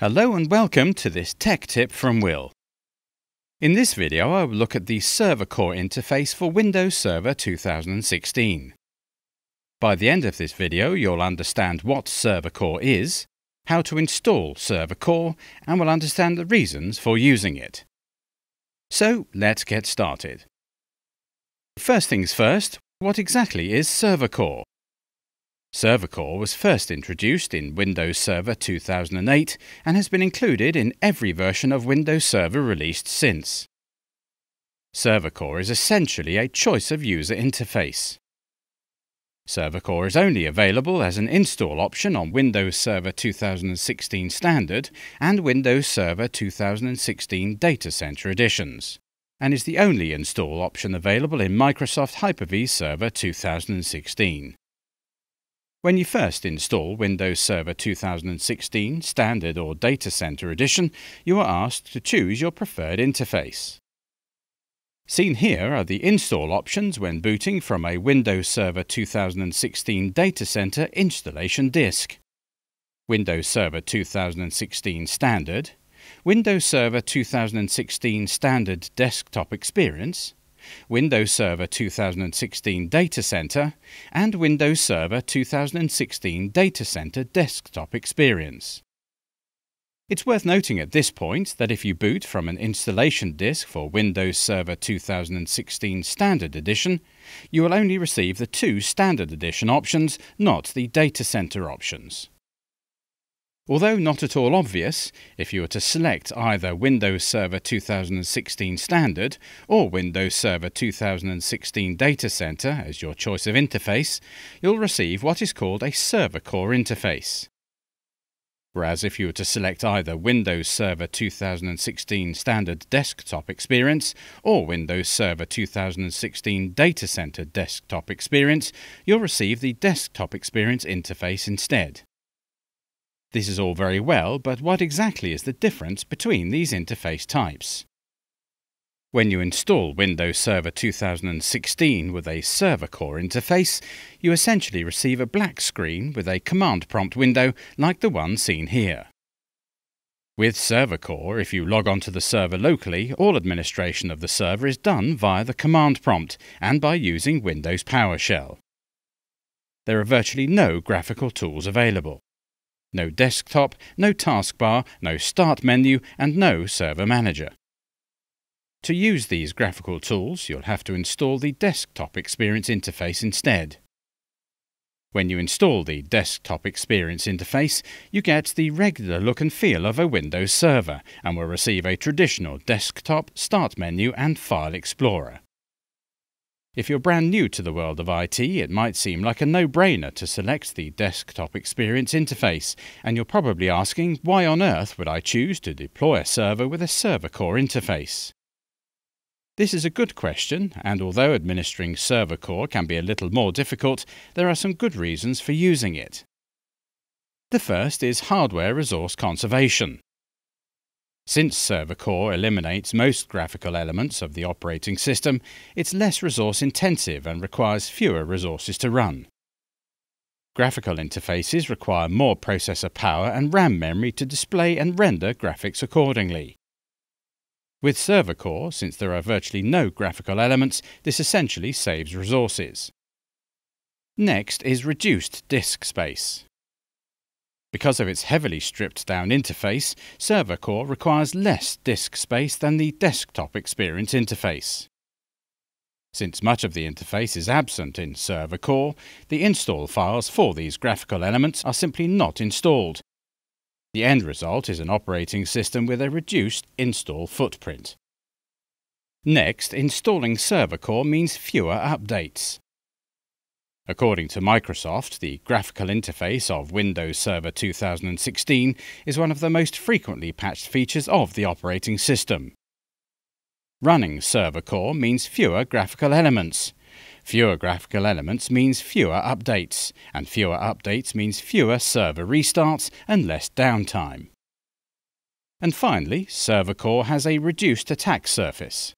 Hello and welcome to this tech tip from Will. In this video I will look at the Server Core interface for Windows Server 2016. By the end of this video you'll understand what Server Core is, how to install Server Core and will understand the reasons for using it. So let's get started. First things first, what exactly is Server Core? Server Core was first introduced in Windows Server 2008 and has been included in every version of Windows Server released since. Server Core is essentially a choice of user interface. Server Core is only available as an install option on Windows Server 2016 Standard and Windows Server 2016 Data Center editions, and is the only install option available in Microsoft Hyper-V Server 2016. When you first install Windows Server 2016 Standard or Data Center Edition, you are asked to choose your preferred interface. Seen here are the install options when booting from a Windows Server 2016 Data Center installation disk. Windows Server 2016 Standard, Windows Server 2016 Standard Desktop Experience, Windows Server 2016 Data Center, and Windows Server 2016 Data Center Desktop Experience. It's worth noting at this point that if you boot from an installation disk for Windows Server 2016 Standard Edition, you will only receive the two Standard Edition options, not the Data Center options. Although not at all obvious, if you were to select either Windows Server 2016 Standard or Windows Server 2016 Data Center as your choice of interface, you'll receive what is called a Server Core interface. Whereas if you were to select either Windows Server 2016 Standard Desktop Experience or Windows Server 2016 Data Center Desktop Experience, you'll receive the Desktop Experience interface instead. This is all very well, but what exactly is the difference between these interface types? When you install Windows Server 2016 with a Server Core interface, you essentially receive a black screen with a command prompt window like the one seen here. With Server Core, if you log onto the server locally, all administration of the server is done via the command prompt and by using Windows PowerShell. There are virtually no graphical tools available no desktop, no taskbar, no start menu, and no server manager. To use these graphical tools, you'll have to install the Desktop Experience interface instead. When you install the Desktop Experience interface, you get the regular look and feel of a Windows server and will receive a traditional desktop, start menu and file explorer. If you're brand new to the world of IT, it might seem like a no-brainer to select the Desktop Experience interface, and you're probably asking, why on earth would I choose to deploy a server with a server core interface? This is a good question, and although administering server core can be a little more difficult, there are some good reasons for using it. The first is hardware resource conservation. Since Server Core eliminates most graphical elements of the operating system, it's less resource intensive and requires fewer resources to run. Graphical interfaces require more processor power and RAM memory to display and render graphics accordingly. With Server Core, since there are virtually no graphical elements, this essentially saves resources. Next is reduced disk space. Because of its heavily stripped down interface, Server Core requires less disk space than the desktop experience interface. Since much of the interface is absent in Server Core, the install files for these graphical elements are simply not installed. The end result is an operating system with a reduced install footprint. Next, installing Server Core means fewer updates. According to Microsoft, the graphical interface of Windows Server 2016 is one of the most frequently patched features of the operating system. Running Server Core means fewer graphical elements. Fewer graphical elements means fewer updates, and fewer updates means fewer server restarts and less downtime. And finally, Server Core has a reduced attack surface.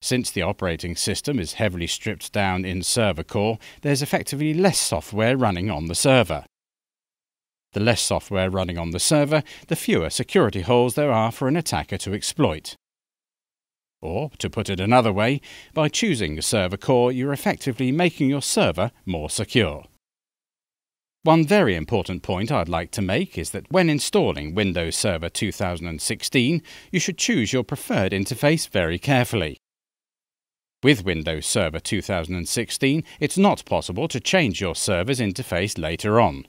Since the operating system is heavily stripped down in server core, there's effectively less software running on the server. The less software running on the server, the fewer security holes there are for an attacker to exploit. Or, to put it another way, by choosing server core, you're effectively making your server more secure. One very important point I'd like to make is that when installing Windows Server 2016, you should choose your preferred interface very carefully. With Windows Server 2016, it's not possible to change your server's interface later on.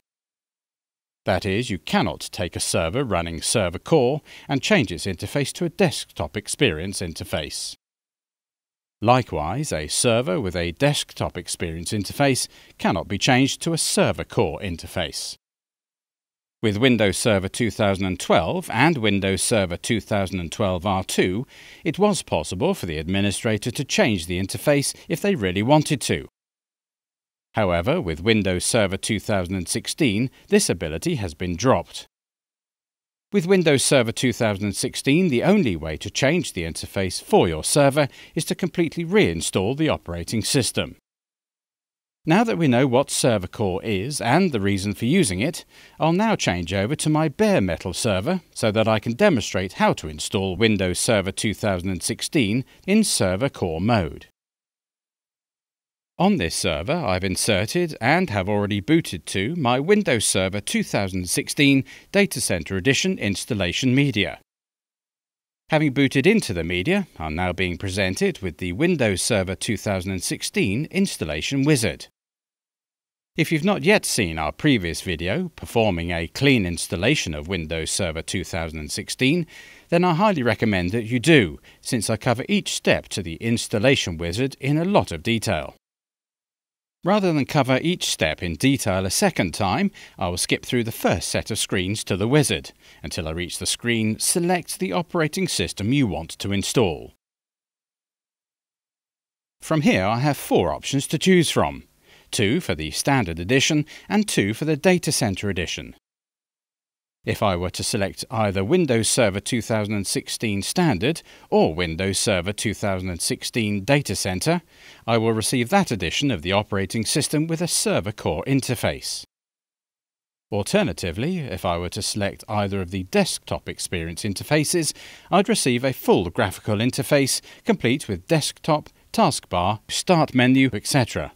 That is, you cannot take a server running Server Core and change its interface to a desktop experience interface. Likewise, a server with a desktop experience interface cannot be changed to a server core interface. With Windows Server 2012 and Windows Server 2012 R2, it was possible for the administrator to change the interface if they really wanted to. However, with Windows Server 2016, this ability has been dropped. With Windows Server 2016, the only way to change the interface for your server is to completely reinstall the operating system. Now that we know what Server Core is and the reason for using it, I'll now change over to my bare metal server so that I can demonstrate how to install Windows Server 2016 in Server Core mode. On this server, I've inserted and have already booted to my Windows Server 2016 Data Center Edition installation media. Having booted into the media, I'm now being presented with the Windows Server 2016 installation wizard. If you've not yet seen our previous video performing a clean installation of Windows Server 2016, then I highly recommend that you do, since I cover each step to the installation wizard in a lot of detail. Rather than cover each step in detail a second time, I will skip through the first set of screens to the wizard until I reach the screen Select the operating system you want to install. From here I have four options to choose from, two for the Standard Edition and two for the Data Center Edition. If I were to select either Windows Server 2016 Standard or Windows Server 2016 Data Center, I will receive that edition of the operating system with a server core interface. Alternatively, if I were to select either of the desktop experience interfaces, I'd receive a full graphical interface complete with desktop, taskbar, start menu, etc.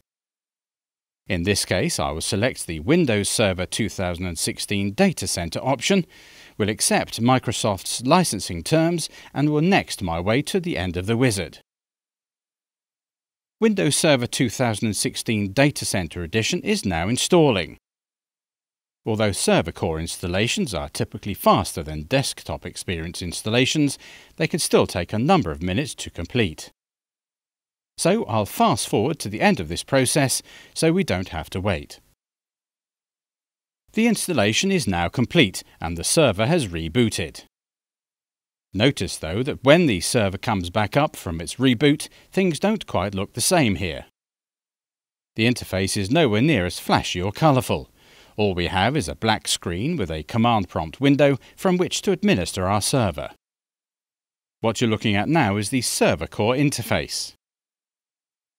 In this case, I will select the Windows Server 2016 Data Center option, will accept Microsoft's licensing terms, and will next my way to the end of the wizard. Windows Server 2016 Data Center Edition is now installing. Although server core installations are typically faster than desktop experience installations, they can still take a number of minutes to complete. So I'll fast forward to the end of this process so we don't have to wait. The installation is now complete and the server has rebooted. Notice though that when the server comes back up from its reboot, things don't quite look the same here. The interface is nowhere near as flashy or colourful. All we have is a black screen with a command prompt window from which to administer our server. What you're looking at now is the server core interface.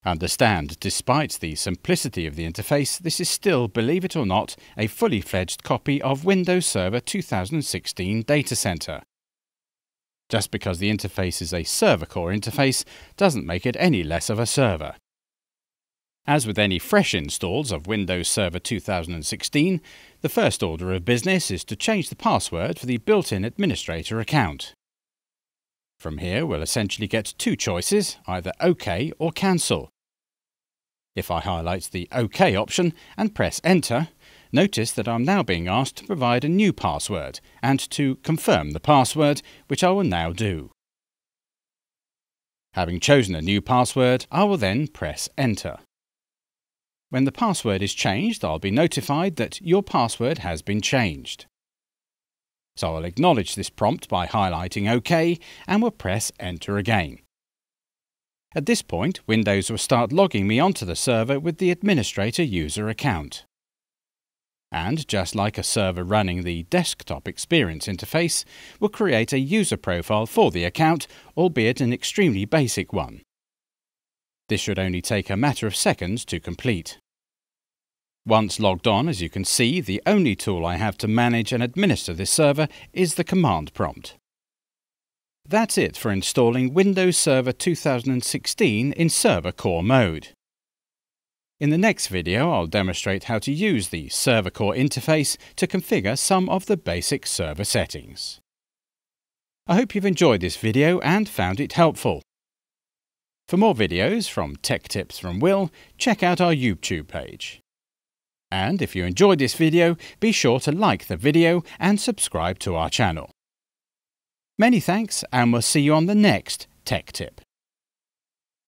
Understand, despite the simplicity of the interface, this is still, believe it or not, a fully fledged copy of Windows Server 2016 Data Center. Just because the interface is a server core interface doesn't make it any less of a server. As with any fresh installs of Windows Server 2016, the first order of business is to change the password for the built-in administrator account. From here, we'll essentially get two choices, either OK or Cancel. If I highlight the OK option and press Enter, notice that I'm now being asked to provide a new password and to confirm the password, which I will now do. Having chosen a new password, I will then press Enter. When the password is changed, I'll be notified that your password has been changed. So I'll acknowledge this prompt by highlighting OK and will press Enter again. At this point, Windows will start logging me onto the server with the administrator user account. And just like a server running the desktop experience interface, will create a user profile for the account, albeit an extremely basic one. This should only take a matter of seconds to complete. Once logged on, as you can see, the only tool I have to manage and administer this server is the command prompt. That's it for installing Windows Server 2016 in Server Core mode. In the next video, I'll demonstrate how to use the Server Core interface to configure some of the basic server settings. I hope you've enjoyed this video and found it helpful. For more videos from Tech Tips from Will, check out our YouTube page. And if you enjoyed this video, be sure to like the video and subscribe to our channel. Many thanks, and we'll see you on the next Tech Tip.